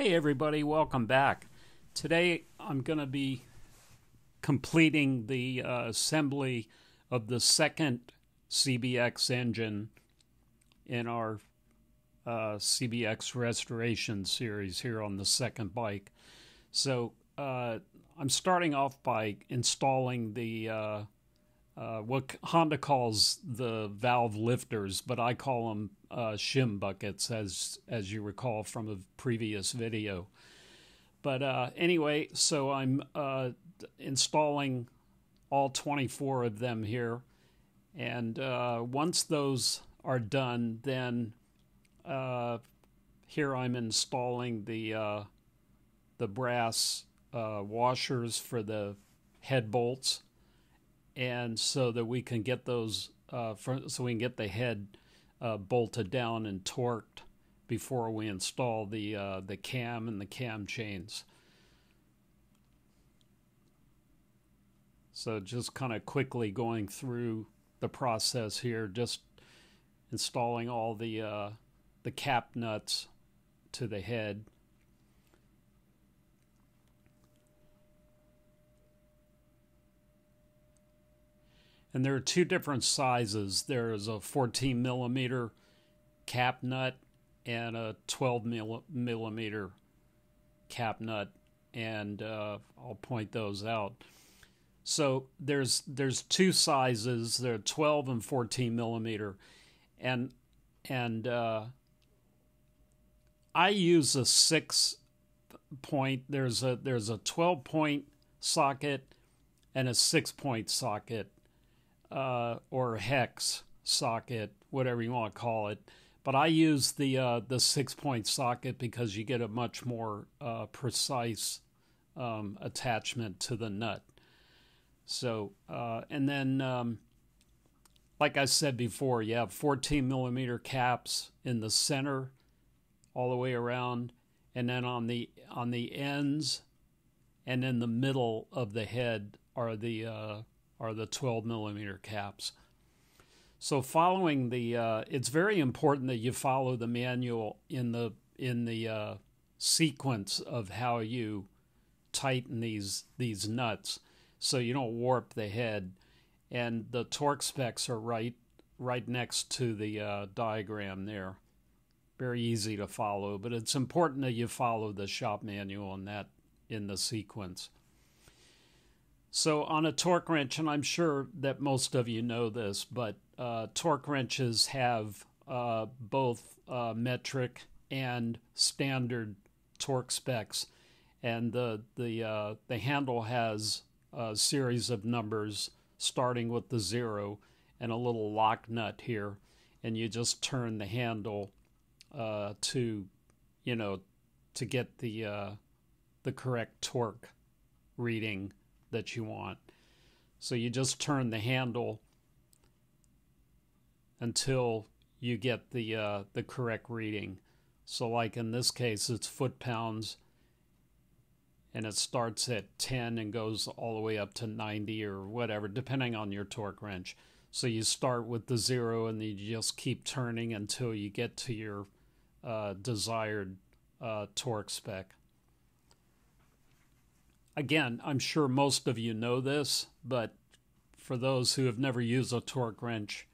Hey everybody, welcome back. Today I'm going to be completing the uh, assembly of the second CBX engine in our uh, CBX restoration series here on the second bike. So uh, I'm starting off by installing the uh, what Honda calls the valve lifters, but I call them uh, shim buckets, as as you recall from a previous video. But uh, anyway, so I'm uh, installing all 24 of them here, and uh, once those are done, then here I'm installing the the brass washers for the head bolts and so that we can get those uh, for, so we can get the head uh, bolted down and torqued before we install the uh, the cam and the cam chains. So just kind of quickly going through the process here, just installing all the uh, the cap nuts to the head. And there are two different sizes. There is a 14 millimeter cap nut and a 12 millimeter cap nut, and uh, I'll point those out. So there's there's two sizes. There are 12 and 14 millimeter, and and uh, I use a six point. There's a there's a 12 point socket and a six point socket uh, or hex socket, whatever you want to call it. But I use the uh, the six point socket because you get a much more uh, precise um, attachment to the nut. So uh, and then, um, like I said before, you have 14 millimeter caps in the center, all the way around, and then on the on the ends, and in the middle of the head are the uh, are the 12 millimeter caps. So following the, uh, it's very important that you follow the manual in the in the uh, sequence of how you tighten these these nuts, so you don't warp the head. And the torque specs are right right next to the uh, diagram there. Very easy to follow, but it's important that you follow the shop manual in that in the sequence. So on a torque wrench, and I'm sure that most of you know this, but uh, torque wrenches have uh, both uh, metric and standard torque specs, and the the uh, the handle has a series of numbers starting with the zero and a little lock nut here, and you just turn the handle uh, to, you know, to get the uh, the correct torque reading that you want. So you just turn the handle until you get the uh, the correct reading. So like in this case, it's foot pounds, and it starts at 10 and goes all the way up to 90 or whatever, depending on your torque wrench. So you start with the zero and you just keep turning until you get to your uh, desired uh, torque spec. Again, I'm sure most of you know this, but for those who have never used a torque wrench,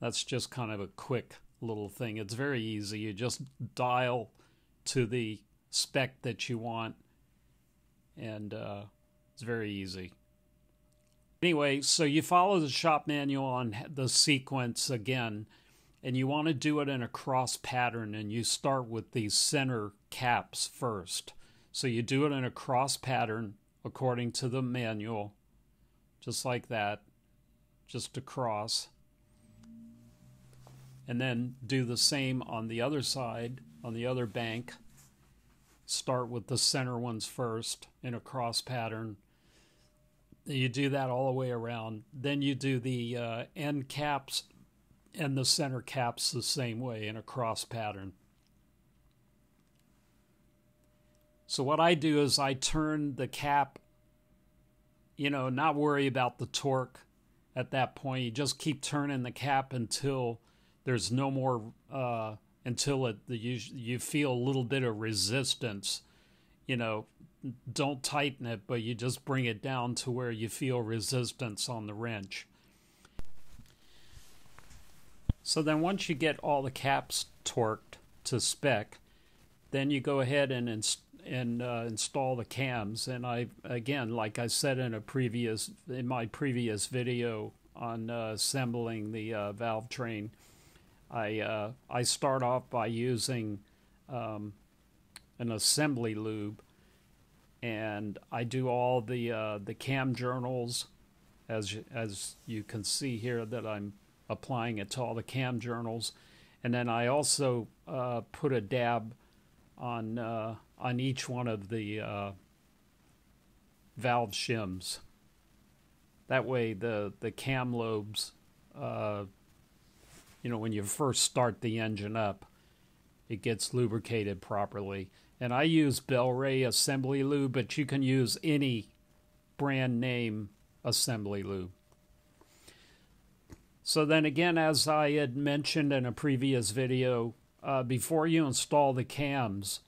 that's just kind of a quick little thing. It's very easy. You just dial to the spec that you want, and uh, it's very easy. Anyway, so you follow the shop manual on the sequence again, and you want to do it in a cross pattern, and you start with these center caps first. So you do it in a cross pattern according to the manual, just like that, just a cross. And then do the same on the other side, on the other bank. Start with the center ones first in a cross pattern. You do that all the way around. Then you do the uh, end caps and the center caps the same way in a cross pattern. So what I do is I turn the cap, you know, not worry about the torque at that point. You just keep turning the cap until there's no more uh, until it the, you you feel a little bit of resistance. You know, don't tighten it, but you just bring it down to where you feel resistance on the wrench. So then once you get all the caps torqued to spec, then you go ahead and install and uh, install the cams. And I again, like I said in a previous in my previous video on uh, assembling the uh, valve train, I uh, I start off by using um, an assembly lube, and I do all the uh, the cam journals, as as you can see here that I'm applying it to all the cam journals, and then I also uh, put a dab on on each one of the uh, valve shims. That way, the the cam lobes, uh, you know, when you first start the engine up, it gets lubricated properly. And I use Bel-Ray assembly lube, but you can use any brand name assembly lube. So then again, as I had mentioned in a previous video, uh, before you install the cams,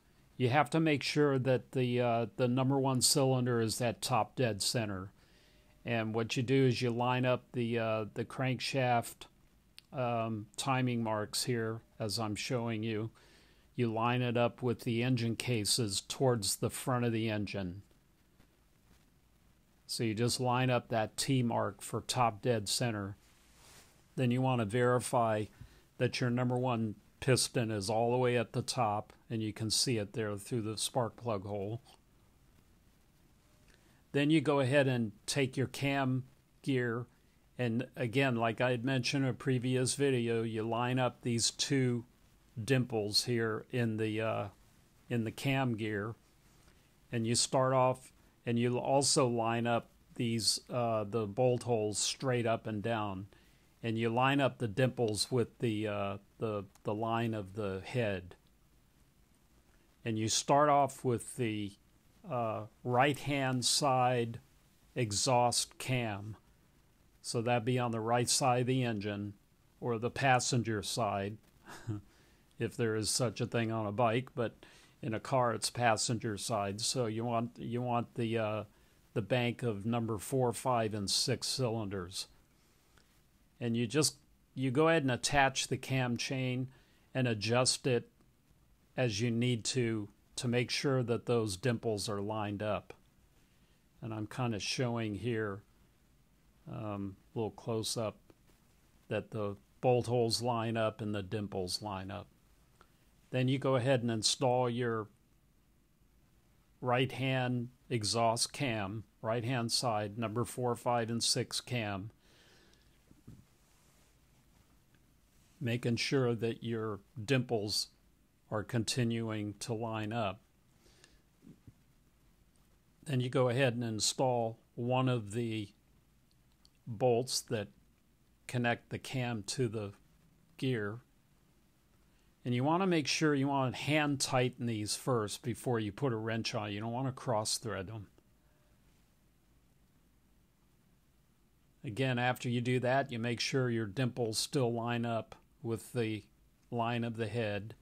you have to make sure that the uh, the number one cylinder is that top dead center. And what you do is you line up the uh, the crankshaft um, timing marks here, as I'm showing you. You line it up with the engine cases towards the front of the engine. So you just line up that T mark for top dead center. Then you want to verify that your number one piston is all the way at the top, and you can see it there through the spark plug hole. Then you go ahead and take your cam gear, and again, like I had mentioned in a previous video, you line up these two dimples here in the uh, in the cam gear, and you start off, and you also line up these uh, the bolt holes straight up and down and you line up the dimples with the uh, the the line of the head. And you start off with the uh, right hand side exhaust cam. So that'd be on the right side of the engine or the passenger side, if there is such a thing on a bike. But in a car, it's passenger side. So you want you want the uh, the bank of number four, five, and six cylinders and you just you go ahead and attach the cam chain and adjust it as you need to to make sure that those dimples are lined up. And I'm kind of showing here um, a little close up that the bolt holes line up and the dimples line up. Then you go ahead and install your right hand exhaust cam, right hand side, number four, five, and six cam making sure that your dimples are continuing to line up. Then you go ahead and install one of the bolts that connect the cam to the gear. And you want to make sure you want to hand tighten these first before you put a wrench on. You don't want to cross thread them. Again, after you do that, you make sure your dimples still line up with the line of the head.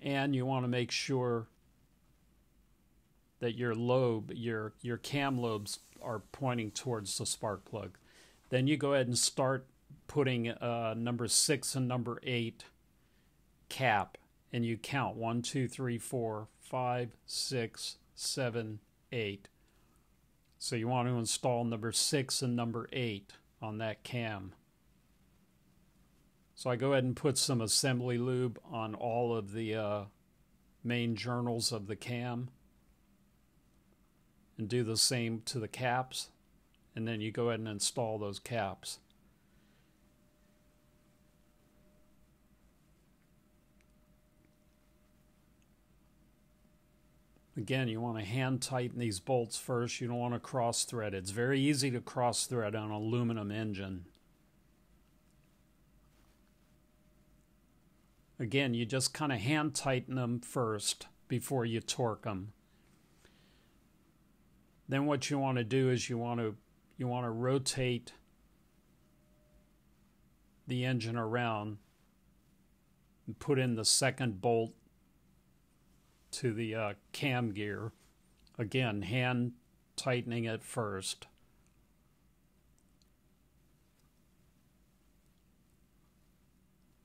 And you want to make sure that your lobe, your, your cam lobes are pointing towards the spark plug. Then you go ahead and start putting uh, number six and number eight cap, and you count one, two, three, four, five, six, seven, eight. So you want to install number 6 and number 8 on that cam. So I go ahead and put some assembly lube on all of the uh, main journals of the cam and do the same to the caps and then you go ahead and install those caps. Again, you want to hand tighten these bolts first. You don't want to cross thread. It's very easy to cross thread on an aluminum engine. Again, you just kind of hand tighten them first before you torque them. Then what you want to do is you want to you want to rotate the engine around and put in the second bolt to the uh, cam gear. Again, hand tightening it first.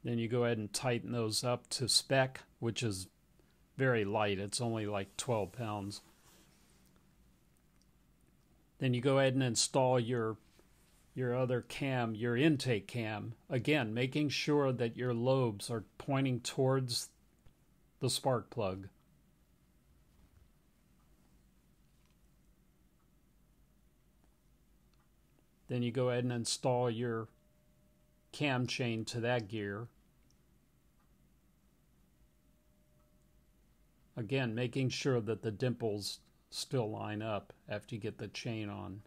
Then you go ahead and tighten those up to spec, which is very light. It's only like 12 pounds. Then you go ahead and install your your other cam, your intake cam. Again, making sure that your lobes are pointing towards the spark plug. Then you go ahead and install your cam chain to that gear. Again, making sure that the dimples still line up after you get the chain on.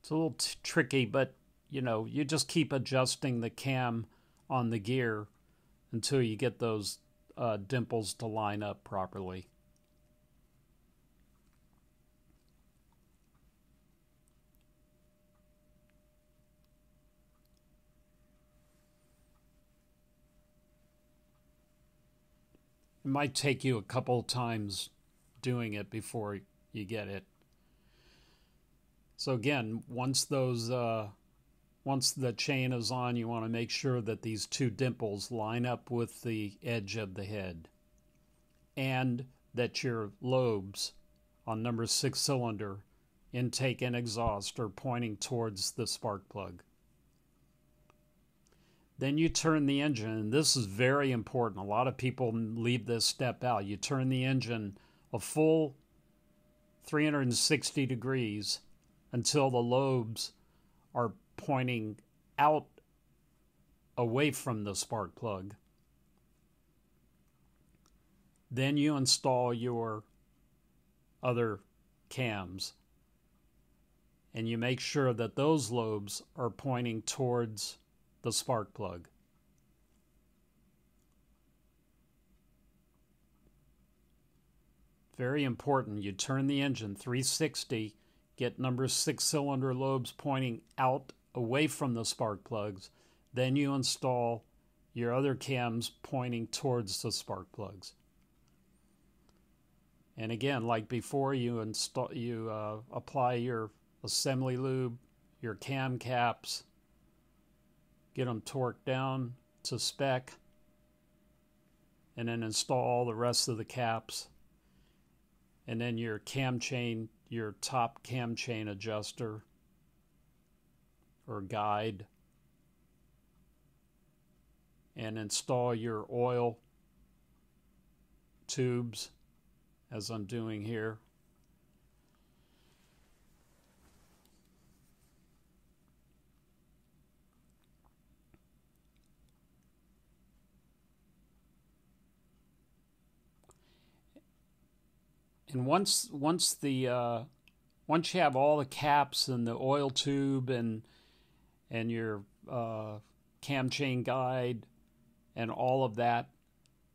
It's a little tricky, but you know, you just keep adjusting the cam on the gear until you get those uh, dimples to line up properly. It might take you a couple times doing it before you get it. So again, once those uh, once the chain is on, you want to make sure that these two dimples line up with the edge of the head and that your lobes on number six cylinder, intake and exhaust, are pointing towards the spark plug. Then you turn the engine, and this is very important. A lot of people leave this step out. You turn the engine a full 360 degrees until the lobes are pointing out away from the spark plug. Then you install your other cams and you make sure that those lobes are pointing towards the spark plug. Very important. You turn the engine 360, get number six cylinder lobes pointing out away from the spark plugs. Then you install your other cams pointing towards the spark plugs. And again, like before, you install you uh, apply your assembly lube, your cam caps, get them torqued down to spec, and then install all the rest of the caps. And then your cam chain, your top cam chain adjuster or guide and install your oil tubes as I'm doing here. And once once the uh, once you have all the caps and the oil tube and and your uh, cam chain guide and all of that,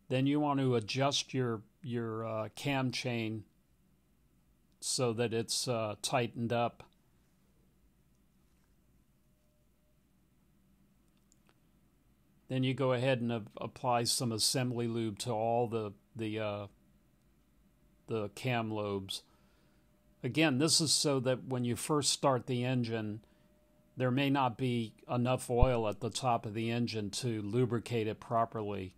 then you want to adjust your your uh, cam chain so that it's uh, tightened up. Then you go ahead and apply some assembly lube to all the the uh, the cam lobes. Again, this is so that when you first start the engine, there may not be enough oil at the top of the engine to lubricate it properly.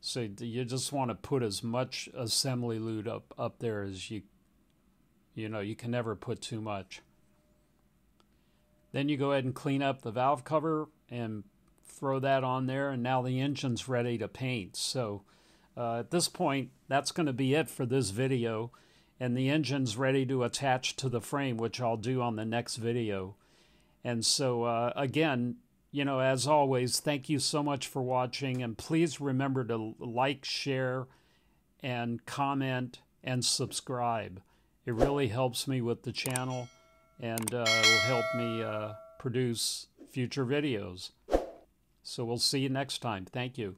So you just want to put as much assembly lube up, up there as you, you know, you can never put too much. Then you go ahead and clean up the valve cover and throw that on there, and now the engine's ready to paint. So uh, at this point, that's going to be it for this video, and the engine's ready to attach to the frame, which I'll do on the next video. And so, uh, again, you know, as always, thank you so much for watching. And please remember to like, share, and comment and subscribe. It really helps me with the channel and uh, will help me uh, produce future videos. So we'll see you next time. Thank you.